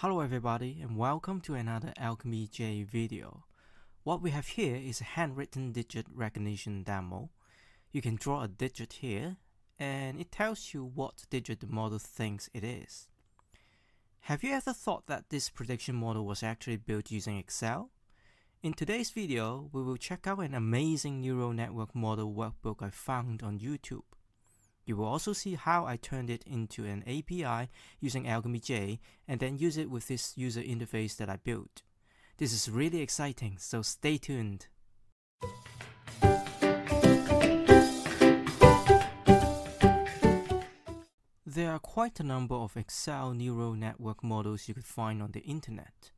Hello everybody and welcome to another AlchemyJ video. What we have here is a handwritten digit recognition demo. You can draw a digit here and it tells you what digit the model thinks it is. Have you ever thought that this prediction model was actually built using Excel? In today's video, we will check out an amazing neural network model workbook I found on YouTube. You will also see how I turned it into an API using AlchemyJ and then use it with this user interface that I built. This is really exciting, so stay tuned. There are quite a number of Excel neural network models you could find on the internet.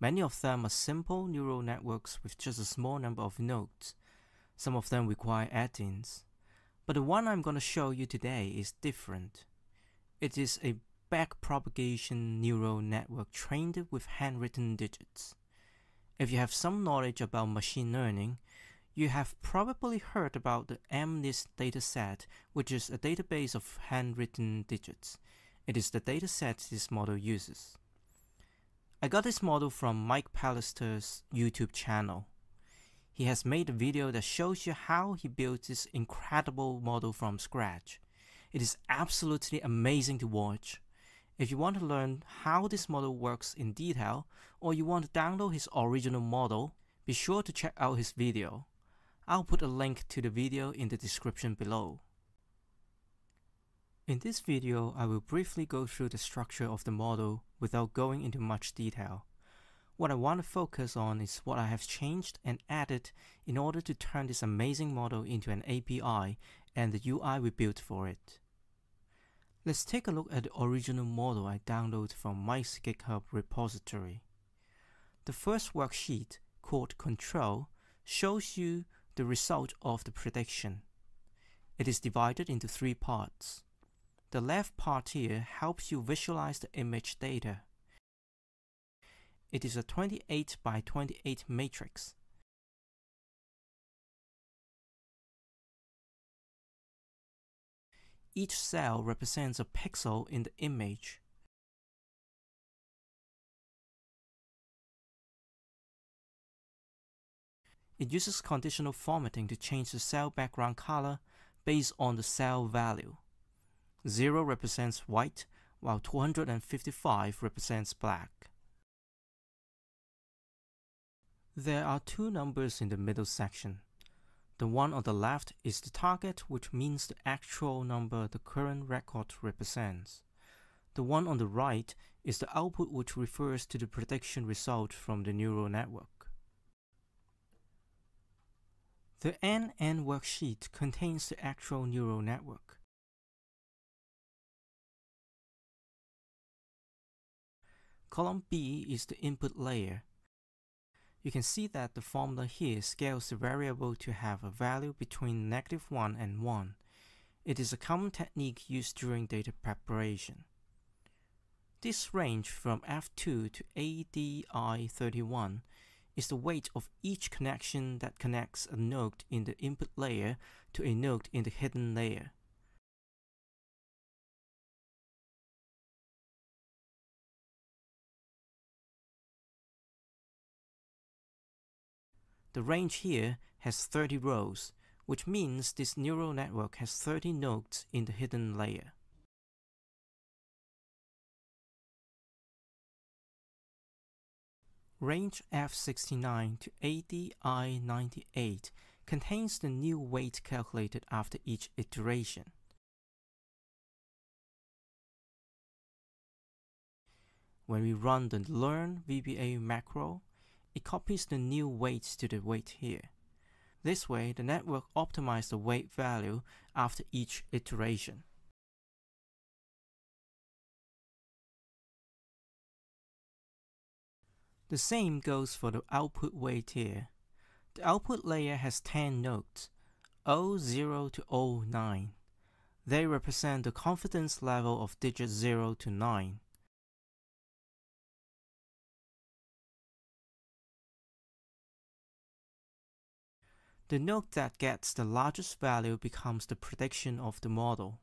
Many of them are simple neural networks with just a small number of nodes. Some of them require add-ins. But the one I'm going to show you today is different. It is a backpropagation neural network trained with handwritten digits. If you have some knowledge about machine learning, you have probably heard about the MNIST dataset, which is a database of handwritten digits. It is the dataset this model uses. I got this model from Mike Pallister's YouTube channel. He has made a video that shows you how he built this incredible model from scratch. It is absolutely amazing to watch. If you want to learn how this model works in detail, or you want to download his original model, be sure to check out his video. I'll put a link to the video in the description below. In this video, I will briefly go through the structure of the model without going into much detail. What I want to focus on is what I have changed and added in order to turn this amazing model into an API and the UI we built for it. Let's take a look at the original model I downloaded from Mike's GitHub repository. The first worksheet, called Control, shows you the result of the prediction. It is divided into three parts. The left part here helps you visualize the image data. It is a 28 by 28 matrix. Each cell represents a pixel in the image. It uses conditional formatting to change the cell background color based on the cell value. 0 represents white, while 255 represents black. There are two numbers in the middle section. The one on the left is the target, which means the actual number the current record represents. The one on the right is the output which refers to the prediction result from the neural network. The NN worksheet contains the actual neural network. Column B is the input layer, you can see that the formula here scales the variable to have a value between negative 1 and 1. It is a common technique used during data preparation. This range from F2 to ADI31 is the weight of each connection that connects a node in the input layer to a node in the hidden layer. The range here has 30 rows, which means this neural network has 30 nodes in the hidden layer. Range F69 to ADI98 contains the new weight calculated after each iteration. When we run the learn VBA macro, it copies the new weights to the weight here. This way, the network optimizes the weight value after each iteration. The same goes for the output weight here. The output layer has 10 nodes, O0 to O9. They represent the confidence level of digits 0 to 9. The node that gets the largest value becomes the prediction of the model.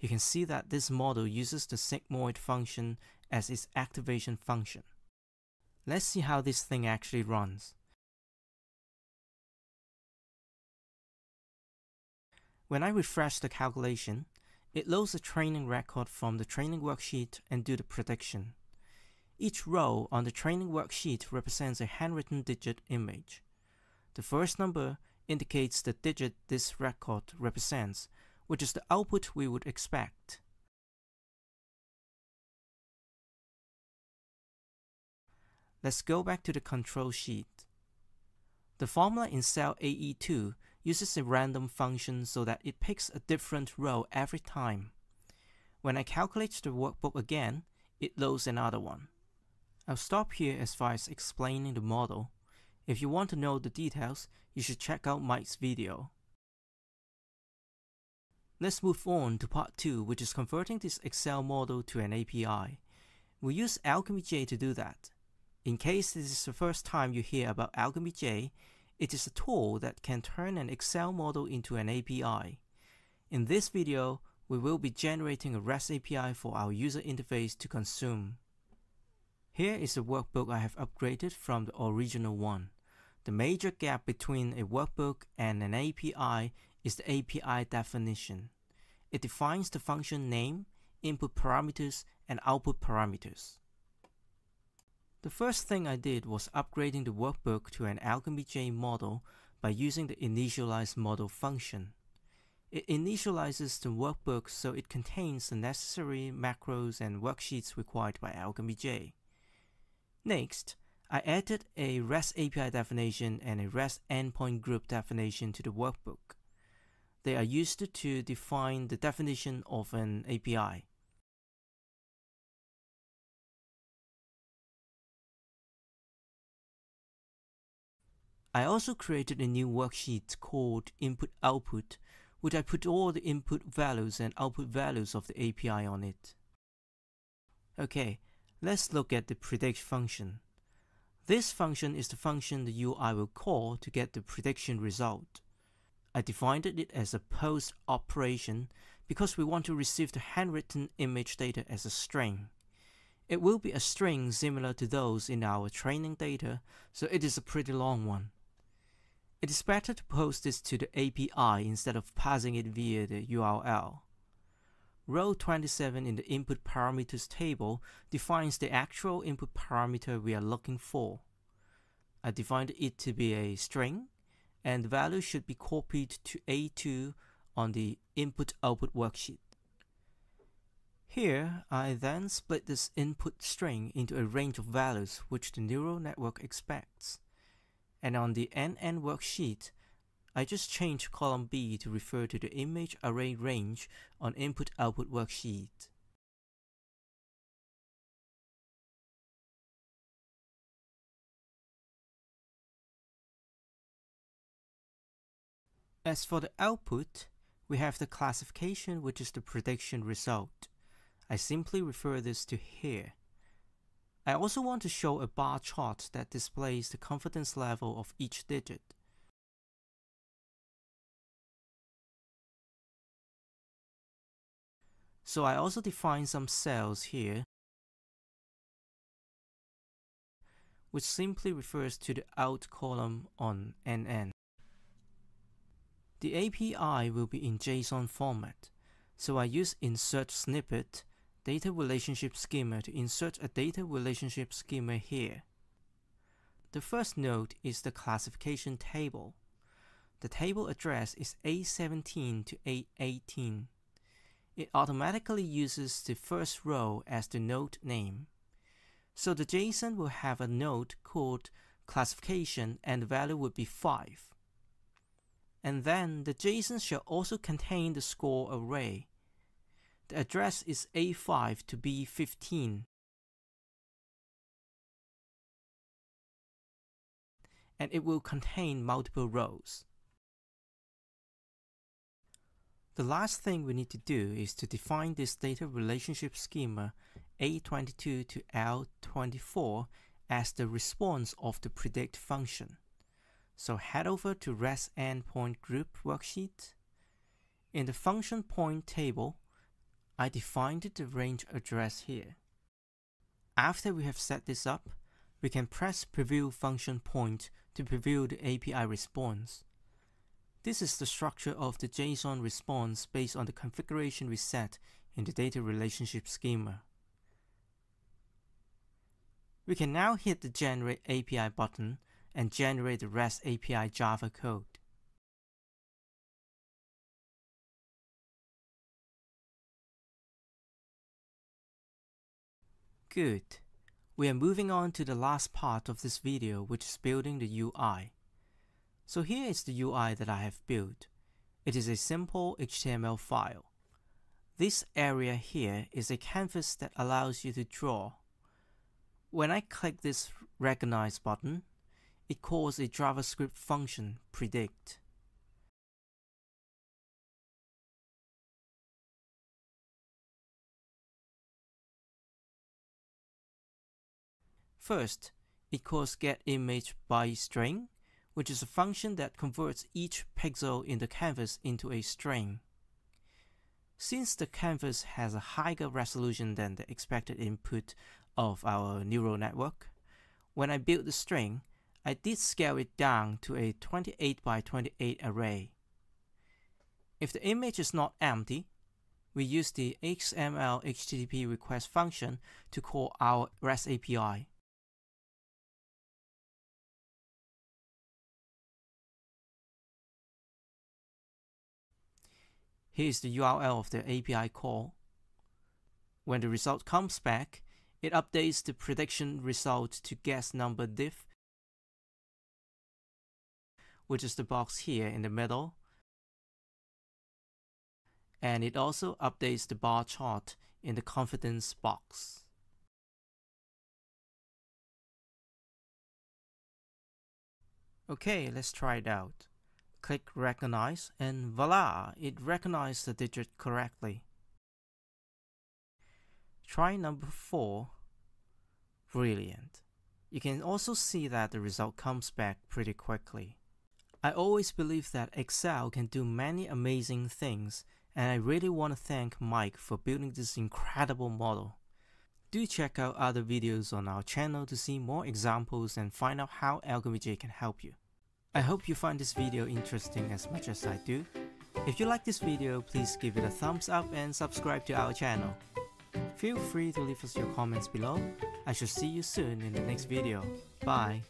You can see that this model uses the sigmoid function as its activation function. Let's see how this thing actually runs. When I refresh the calculation, it loads the training record from the training worksheet and do the prediction. Each row on the training worksheet represents a handwritten digit image. The first number indicates the digit this record represents, which is the output we would expect. Let's go back to the control sheet. The formula in cell AE2 uses a random function so that it picks a different row every time. When I calculate the workbook again, it loads another one. I'll stop here as far as explaining the model. If you want to know the details, you should check out Mike's video. Let's move on to part 2, which is converting this Excel model to an API. We use AlchemyJ to do that. In case this is the first time you hear about AlchemyJ, it is a tool that can turn an Excel model into an API. In this video, we will be generating a REST API for our user interface to consume. Here is a workbook I have upgraded from the original one. The major gap between a workbook and an API is the API definition. It defines the function name, input parameters, and output parameters. The first thing I did was upgrading the workbook to an AlchemyJ model by using the initialize model function. It initializes the workbook so it contains the necessary macros and worksheets required by AlchemyJ. Next, I added a REST API definition and a REST endpoint group definition to the workbook. They are used to define the definition of an API. I also created a new worksheet called input output, which I put all the input values and output values of the API on it. Okay, Let's look at the predict function. This function is the function the UI will call to get the prediction result. I defined it as a post operation because we want to receive the handwritten image data as a string. It will be a string similar to those in our training data, so it is a pretty long one. It is better to post this to the API instead of passing it via the URL. Row 27 in the input parameters table defines the actual input parameter we are looking for. I defined it to be a string, and the value should be copied to A2 on the input-output worksheet. Here, I then split this input string into a range of values which the neural network expects. And on the NN worksheet, I just changed column B to refer to the image array range on input-output worksheet. As for the output, we have the classification which is the prediction result. I simply refer this to here. I also want to show a bar chart that displays the confidence level of each digit. So I also define some cells here, which simply refers to the out column on NN. The API will be in JSON format, so I use insert snippet data relationship schema to insert a data relationship schema here. The first node is the classification table. The table address is A17 to A18 it automatically uses the first row as the node name. So the JSON will have a node called classification and the value would be 5. And then the JSON shall also contain the score array. The address is A5 to B15. And it will contain multiple rows. The last thing we need to do is to define this data relationship schema A22 to L24 as the response of the predict function. So head over to REST endpoint group worksheet. In the function point table, I defined the range address here. After we have set this up, we can press preview function point to preview the API response. This is the structure of the JSON response based on the configuration we set in the data relationship schema. We can now hit the Generate API button and generate the REST API Java code. Good. We are moving on to the last part of this video which is building the UI. So here is the UI that I have built. It is a simple HTML file. This area here is a canvas that allows you to draw. When I click this recognize button, it calls a JavaScript function predict. First, it calls getImage by string, which is a function that converts each pixel in the canvas into a string. Since the canvas has a higher resolution than the expected input of our neural network, when I built the string, I did scale it down to a 28 by 28 array. If the image is not empty, we use the XML HTTP request function to call our REST API. Here is the URL of the API call. When the result comes back, it updates the prediction result to guess number div, which is the box here in the middle. And it also updates the bar chart in the confidence box. Okay, let's try it out. Click recognize and voila, it recognized the digit correctly. Try number 4. Brilliant. You can also see that the result comes back pretty quickly. I always believe that Excel can do many amazing things and I really want to thank Mike for building this incredible model. Do check out other videos on our channel to see more examples and find out how AlchemyJ can help you. I hope you find this video interesting as much as I do. If you like this video, please give it a thumbs up and subscribe to our channel. Feel free to leave us your comments below. I shall see you soon in the next video. Bye.